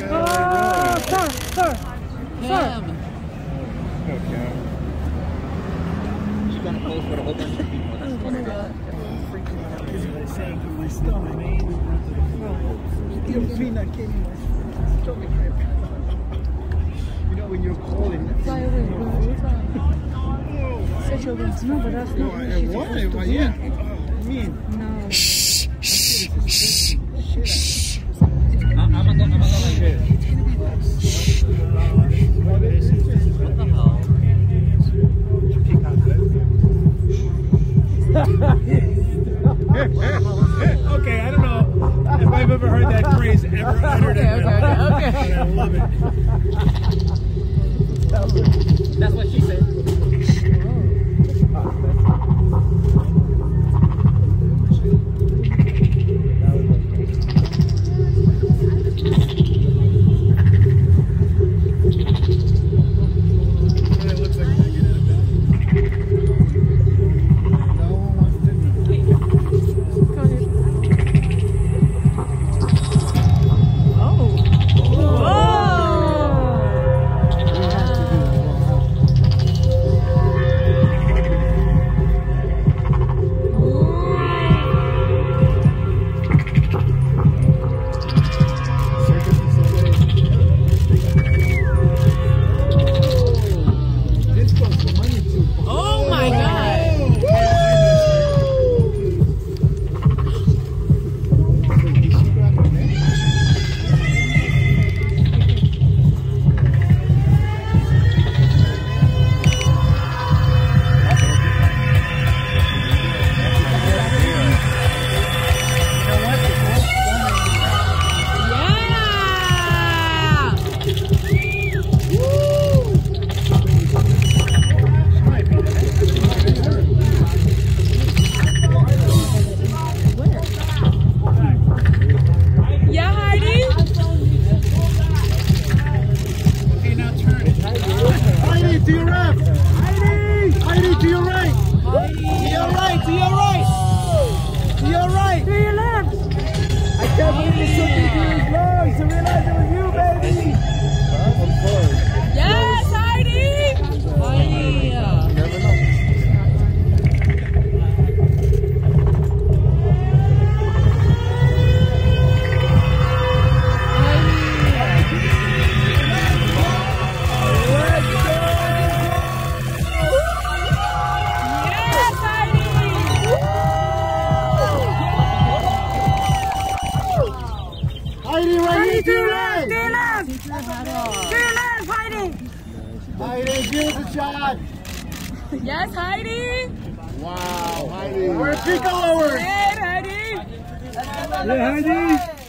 Uh, sir, sir, sir. Okay. She's gonna pose for a whole bunch of people. That's what it is. Your peanut came in my stomach. You know when you're calling. Fly away, bro. What's wrong? Set. No, but that's No, not I what want supposed to do. I. okay, I don't know if I've ever heard that phrase ever uttered. Okay, okay, okay. I love it. That's what she said. To your left, Heidi. Heidi, give us a shot. Yes, Heidi. Wow, Heidi. We're a piccoloers. Hey, Heidi. Yeah, Heidi.